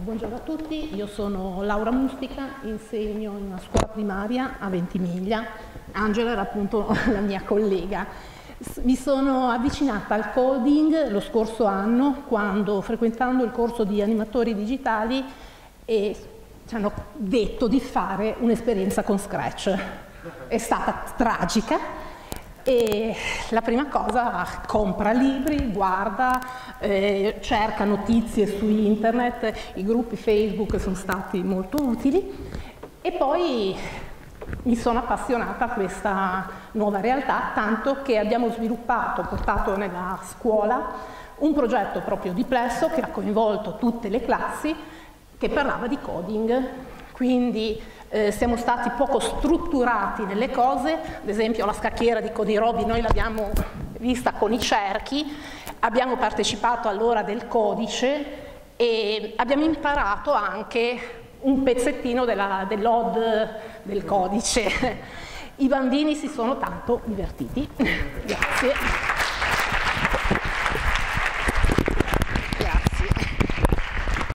Buongiorno a tutti, io sono Laura Mustica, insegno in una scuola primaria a Ventimiglia. Angela era appunto la mia collega. Mi sono avvicinata al coding lo scorso anno quando frequentando il corso di animatori digitali e ci hanno detto di fare un'esperienza con Scratch. È stata tragica e la prima cosa compra libri, guarda, eh, cerca notizie su internet, i gruppi Facebook sono stati molto utili e poi mi sono appassionata a questa nuova realtà, tanto che abbiamo sviluppato, portato nella scuola, un progetto proprio di Plesso che ha coinvolto tutte le classi che parlava di coding. Quindi eh, siamo stati poco strutturati nelle cose, ad esempio la scacchiera di Cody Roby noi l'abbiamo vista con i cerchi, abbiamo partecipato all'ora del codice e abbiamo imparato anche un pezzettino dell'od del codice. I bambini si sono tanto divertiti. Grazie.